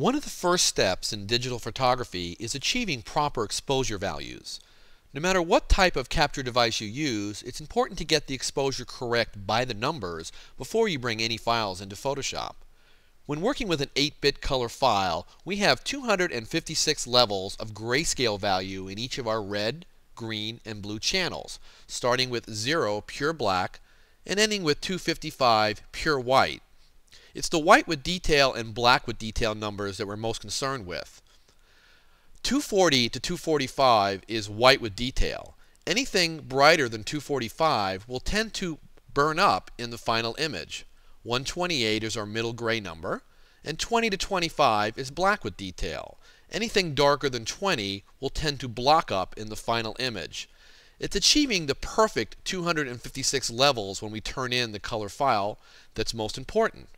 One of the first steps in digital photography is achieving proper exposure values. No matter what type of capture device you use, it's important to get the exposure correct by the numbers before you bring any files into Photoshop. When working with an 8-bit color file, we have 256 levels of grayscale value in each of our red, green, and blue channels, starting with 0 pure black and ending with 255 pure white. It's the white with detail and black with detail numbers that we're most concerned with. 240 to 245 is white with detail. Anything brighter than 245 will tend to burn up in the final image. 128 is our middle gray number, and 20 to 25 is black with detail. Anything darker than 20 will tend to block up in the final image. It's achieving the perfect 256 levels when we turn in the color file that's most important.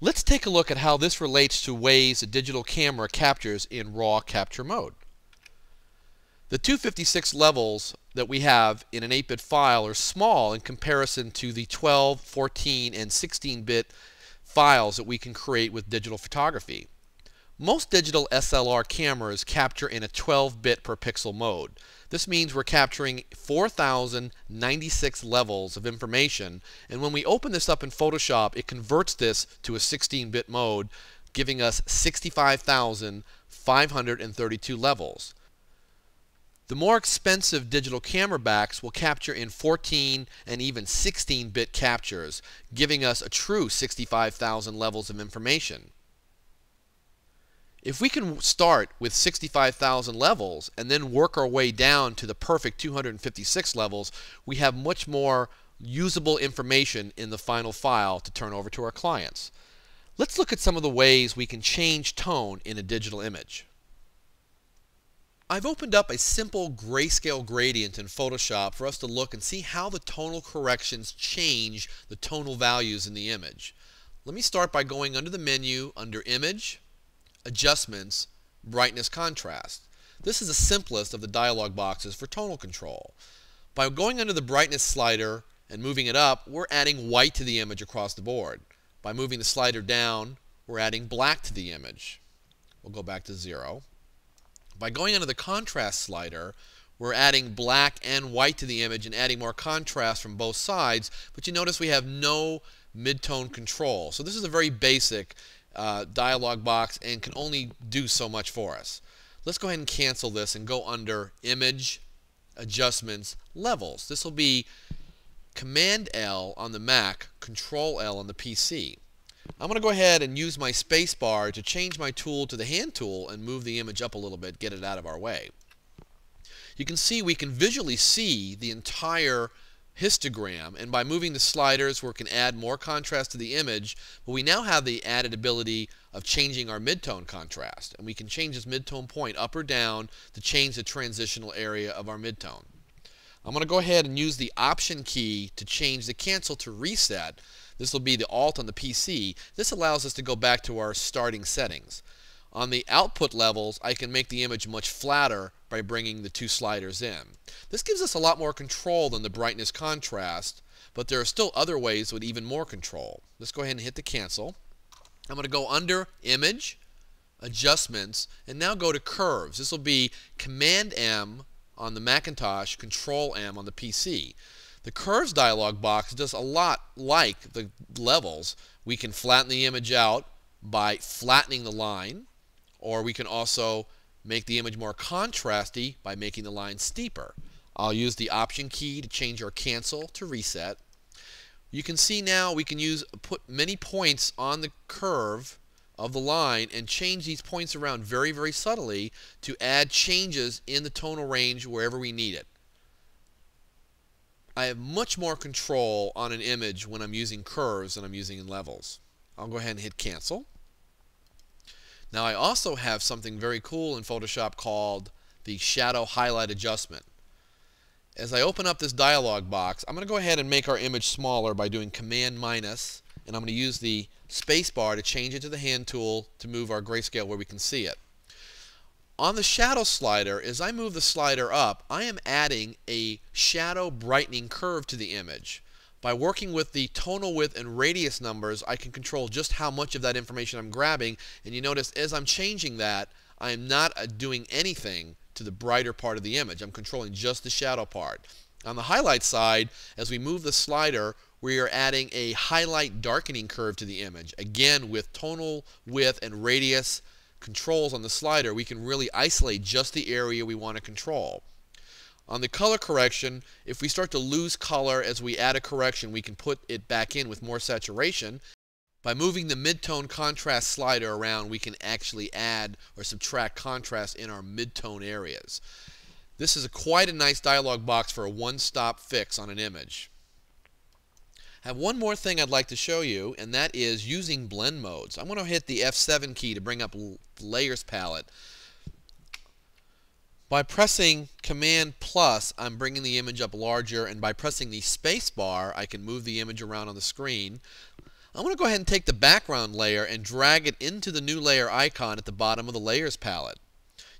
Let's take a look at how this relates to ways a digital camera captures in RAW capture mode. The 256 levels that we have in an 8-bit file are small in comparison to the 12, 14, and 16-bit files that we can create with digital photography. Most digital SLR cameras capture in a 12-bit per pixel mode. This means we're capturing 4,096 levels of information, and when we open this up in Photoshop, it converts this to a 16-bit mode, giving us 65,532 levels. The more expensive digital camera backs will capture in 14 and even 16-bit captures, giving us a true 65,000 levels of information. If we can start with 65,000 levels and then work our way down to the perfect 256 levels, we have much more usable information in the final file to turn over to our clients. Let's look at some of the ways we can change tone in a digital image. I've opened up a simple grayscale gradient in Photoshop for us to look and see how the tonal corrections change the tonal values in the image. Let me start by going under the menu under Image, adjustments, brightness contrast. This is the simplest of the dialog boxes for tonal control. By going under the brightness slider and moving it up, we're adding white to the image across the board. By moving the slider down, we're adding black to the image. We'll go back to zero. By going under the contrast slider, we're adding black and white to the image and adding more contrast from both sides, but you notice we have no midtone control. So this is a very basic uh, dialog box and can only do so much for us. Let's go ahead and cancel this and go under Image, Adjustments, Levels. This will be Command L on the Mac, Control L on the PC. I'm going to go ahead and use my spacebar to change my tool to the hand tool and move the image up a little bit, get it out of our way. You can see we can visually see the entire histogram and by moving the sliders we can add more contrast to the image but we now have the added ability of changing our midtone contrast and we can change this midtone point up or down to change the transitional area of our midtone. I'm going to go ahead and use the option key to change the cancel to reset. This will be the alt on the PC. This allows us to go back to our starting settings. On the output levels, I can make the image much flatter by bringing the two sliders in. This gives us a lot more control than the brightness contrast, but there are still other ways with even more control. Let's go ahead and hit the cancel. I'm going to go under Image, Adjustments, and now go to Curves. This will be Command M on the Macintosh, Control M on the PC. The Curves dialog box does a lot like the levels. We can flatten the image out by flattening the line or we can also make the image more contrasty by making the line steeper. I'll use the option key to change our cancel to reset. You can see now we can use put many points on the curve of the line and change these points around very very subtly to add changes in the tonal range wherever we need it. I have much more control on an image when I'm using curves than I'm using in levels. I'll go ahead and hit cancel. Now I also have something very cool in Photoshop called the shadow highlight adjustment. As I open up this dialog box, I'm going to go ahead and make our image smaller by doing Command minus, and I'm going to use the space bar to change it to the hand tool to move our grayscale where we can see it. On the shadow slider, as I move the slider up, I am adding a shadow brightening curve to the image. By working with the tonal width and radius numbers, I can control just how much of that information I'm grabbing. And you notice as I'm changing that, I am not uh, doing anything to the brighter part of the image. I'm controlling just the shadow part. On the highlight side, as we move the slider, we are adding a highlight darkening curve to the image. Again, with tonal width and radius controls on the slider, we can really isolate just the area we want to control. On the color correction, if we start to lose color as we add a correction, we can put it back in with more saturation. By moving the midtone contrast slider around, we can actually add or subtract contrast in our midtone areas. This is a quite a nice dialog box for a one-stop fix on an image. I have one more thing I'd like to show you, and that is using blend modes. I'm going to hit the F7 key to bring up the Layers palette. By pressing Command plus, I'm bringing the image up larger, and by pressing the space bar, I can move the image around on the screen. I'm going to go ahead and take the background layer and drag it into the new layer icon at the bottom of the Layers palette.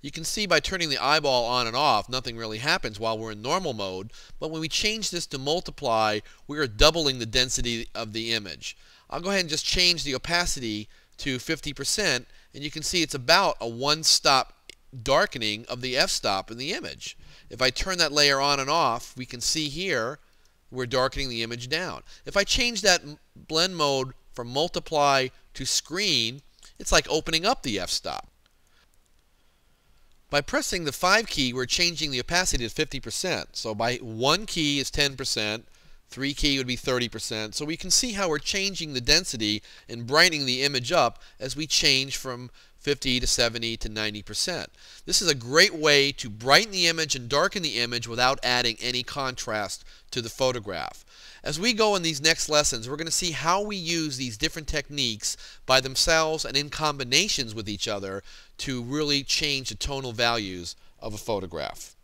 You can see by turning the eyeball on and off, nothing really happens while we're in normal mode, but when we change this to multiply, we are doubling the density of the image. I'll go ahead and just change the opacity to 50%, and you can see it's about a one-stop darkening of the f-stop in the image. If I turn that layer on and off, we can see here we're darkening the image down. If I change that blend mode from multiply to screen, it's like opening up the f-stop. By pressing the 5 key, we're changing the opacity to 50%. So by 1 key is 10%, 3 key would be 30%. So we can see how we're changing the density and brightening the image up as we change from 50 to 70 to 90%. This is a great way to brighten the image and darken the image without adding any contrast to the photograph. As we go in these next lessons, we're going to see how we use these different techniques by themselves and in combinations with each other to really change the tonal values of a photograph.